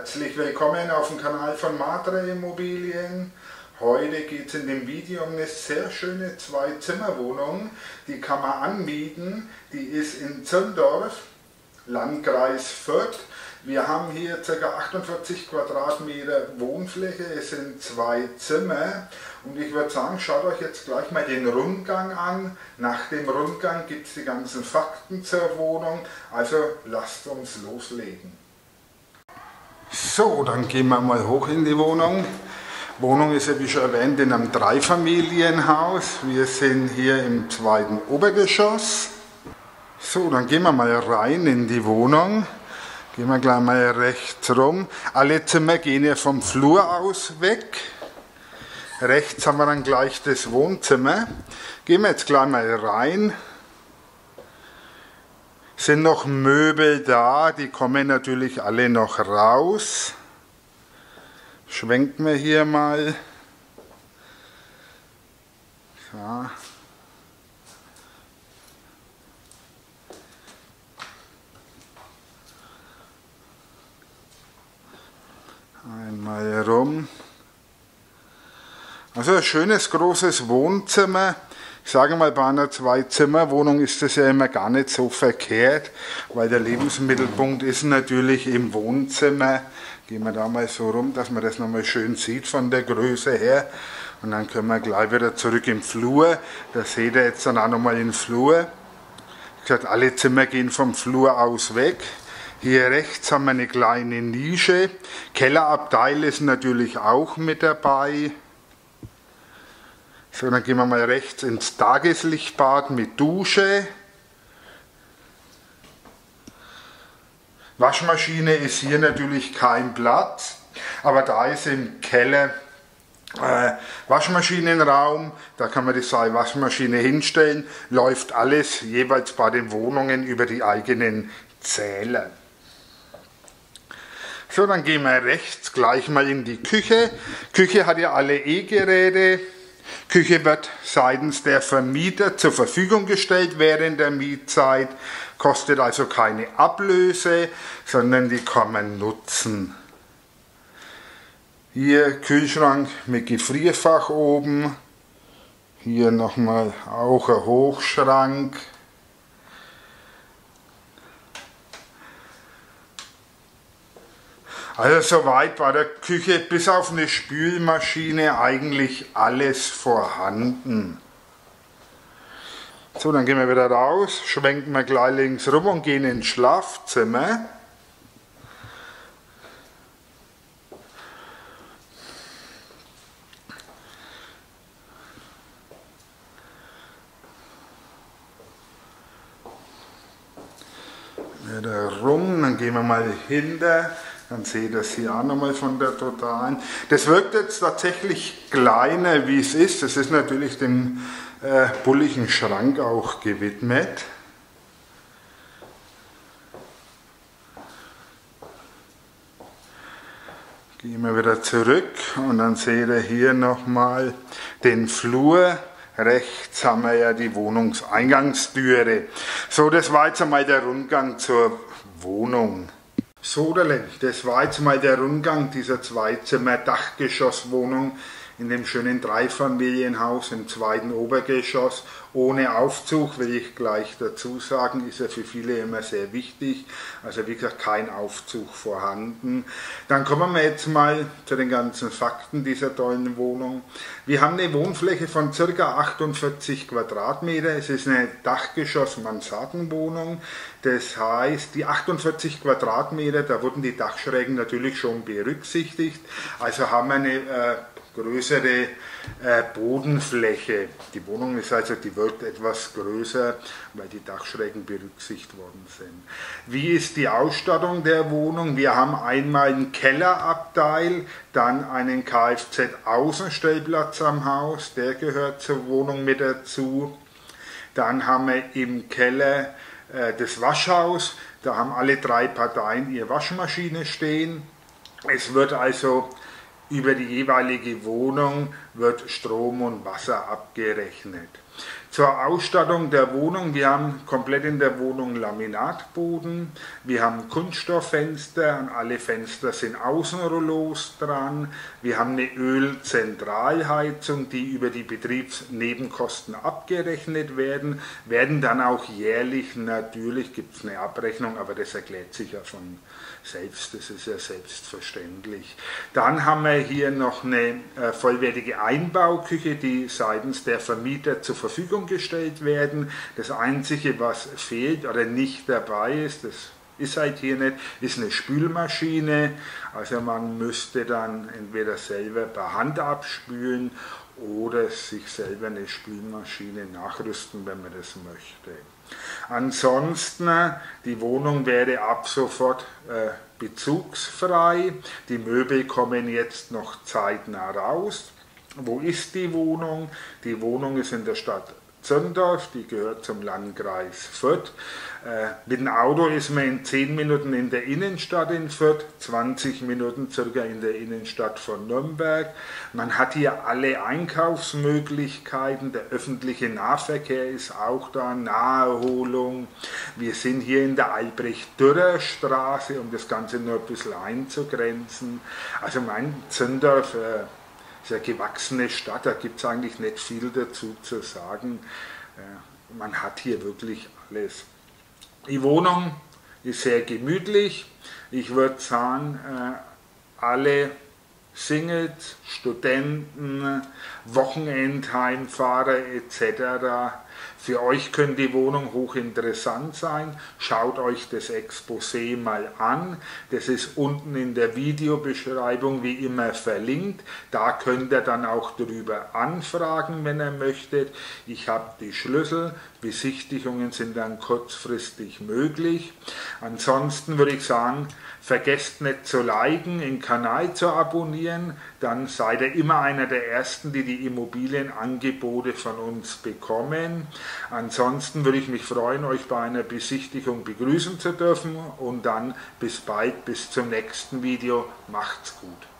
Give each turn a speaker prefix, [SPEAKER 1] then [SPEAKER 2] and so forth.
[SPEAKER 1] Herzlich willkommen auf dem Kanal von Matre Immobilien. Heute geht es in dem Video um eine sehr schöne Zwei-Zimmer-Wohnung. Die kann man anmieten. Die ist in Zirndorf, Landkreis Fürth. Wir haben hier ca. 48 Quadratmeter Wohnfläche. Es sind zwei Zimmer. Und ich würde sagen, schaut euch jetzt gleich mal den Rundgang an. Nach dem Rundgang gibt es die ganzen Fakten zur Wohnung. Also lasst uns loslegen. So, dann gehen wir mal hoch in die Wohnung. Wohnung ist ja wie schon erwähnt in einem Dreifamilienhaus. Wir sind hier im zweiten Obergeschoss. So, dann gehen wir mal rein in die Wohnung. Gehen wir gleich mal rechts rum. Alle Zimmer gehen ja vom Flur aus weg. Rechts haben wir dann gleich das Wohnzimmer. Gehen wir jetzt gleich mal rein sind noch Möbel da, die kommen natürlich alle noch raus. Schwenken wir hier mal. So. Einmal rum. Also ein schönes großes Wohnzimmer ich sage mal, bei einer Zwei-Zimmer-Wohnung ist das ja immer gar nicht so verkehrt, weil der Lebensmittelpunkt ist natürlich im Wohnzimmer. Gehen wir da mal so rum, dass man das nochmal schön sieht von der Größe her. Und dann können wir gleich wieder zurück im Flur. Da seht ihr jetzt dann auch nochmal den Flur. Ich gesagt, alle Zimmer gehen vom Flur aus weg. Hier rechts haben wir eine kleine Nische. Kellerabteil ist natürlich auch mit dabei. So, dann gehen wir mal rechts ins Tageslichtbad mit Dusche. Waschmaschine ist hier natürlich kein Platz, aber da ist im Keller äh, Waschmaschinenraum, da kann man die Waschmaschine hinstellen, läuft alles jeweils bei den Wohnungen über die eigenen Zähler. So, dann gehen wir rechts gleich mal in die Küche. Küche hat ja alle E-Geräte. Küche wird seitens der Vermieter zur Verfügung gestellt während der Mietzeit, kostet also keine Ablöse, sondern die kann man nutzen. Hier Kühlschrank mit Gefrierfach oben, hier nochmal auch ein Hochschrank. Also soweit bei der Küche bis auf eine Spülmaschine eigentlich alles vorhanden. So, dann gehen wir wieder raus, schwenken wir gleich links rum und gehen ins Schlafzimmer. Wieder rum, dann gehen wir mal hinter dann seht ihr das hier auch nochmal von der totalen. Das wirkt jetzt tatsächlich kleiner, wie es ist. Das ist natürlich dem äh, bulligen Schrank auch gewidmet. Gehen wir wieder zurück und dann seht ihr hier nochmal den Flur. Rechts haben wir ja die Wohnungseingangstüre. So, das war jetzt einmal der Rundgang zur Wohnung. Soderle, das war jetzt mal der Rundgang dieser Zweizimmer-Dachgeschosswohnung in dem schönen Dreifamilienhaus im zweiten Obergeschoss ohne Aufzug, will ich gleich dazu sagen, ist ja für viele immer sehr wichtig. Also gesagt, kein Aufzug vorhanden. Dann kommen wir jetzt mal zu den ganzen Fakten dieser tollen Wohnung. Wir haben eine Wohnfläche von ca. 48 Quadratmeter. Es ist eine Dachgeschoss-Mansardenwohnung. Das heißt, die 48 Quadratmeter, da wurden die Dachschrägen natürlich schon berücksichtigt. Also haben wir eine äh, größere äh, Bodenfläche. Die Wohnung ist also, die wirkt etwas größer, weil die Dachschrägen berücksichtigt worden sind. Wie ist die Ausstattung der Wohnung? Wir haben einmal einen Kellerabteil, dann einen Kfz-Außenstellplatz am Haus, der gehört zur Wohnung mit dazu. Dann haben wir im Keller äh, das Waschhaus, da haben alle drei Parteien ihre Waschmaschine stehen. Es wird also über die jeweilige Wohnung wird Strom und Wasser abgerechnet. Zur Ausstattung der Wohnung, wir haben komplett in der Wohnung Laminatboden, wir haben Kunststofffenster, an alle Fenster sind Außenrollos dran, wir haben eine Ölzentralheizung, die über die Betriebsnebenkosten abgerechnet werden, werden dann auch jährlich, natürlich gibt es eine Abrechnung, aber das erklärt sich ja von selbst, das ist ja selbstverständlich. Dann haben wir hier noch eine äh, vollwertige Einbauküche, die seitens der Vermieter zur Verfügung gestellt werden. Das Einzige, was fehlt oder nicht dabei ist, das ist halt hier nicht, ist eine Spülmaschine. Also man müsste dann entweder selber per Hand abspülen oder sich selber eine Spülmaschine nachrüsten, wenn man das möchte. Ansonsten, die Wohnung wäre ab sofort äh, bezugsfrei. Die Möbel kommen jetzt noch zeitnah raus. Wo ist die Wohnung? Die Wohnung ist in der Stadt Zöndorf, die gehört zum Landkreis Fürth. Äh, mit dem Auto ist man in 10 Minuten in der Innenstadt in Fürth, 20 Minuten circa in der Innenstadt von Nürnberg. Man hat hier alle Einkaufsmöglichkeiten, der öffentliche Nahverkehr ist auch da, Naherholung. Wir sind hier in der Albrecht-Dürrer-Straße, um das Ganze nur ein bisschen einzugrenzen. Also mein Zöndorf äh, eine gewachsene Stadt, da gibt es eigentlich nicht viel dazu zu sagen. Äh, man hat hier wirklich alles. Die Wohnung ist sehr gemütlich. Ich würde sagen, äh, alle Singles, Studenten, Wochenendheimfahrer etc. Für euch könnte die Wohnung hochinteressant sein. Schaut euch das Exposé mal an. Das ist unten in der Videobeschreibung wie immer verlinkt. Da könnt ihr dann auch darüber anfragen, wenn ihr möchtet. Ich habe die Schlüssel. Besichtigungen sind dann kurzfristig möglich. Ansonsten würde ich sagen, vergesst nicht zu liken, den Kanal zu abonnieren. Dann seid ihr immer einer der Ersten, die die Immobilienangebote von uns bekommen. Ansonsten würde ich mich freuen, euch bei einer Besichtigung begrüßen zu dürfen und dann bis bald, bis zum nächsten Video. Macht's gut.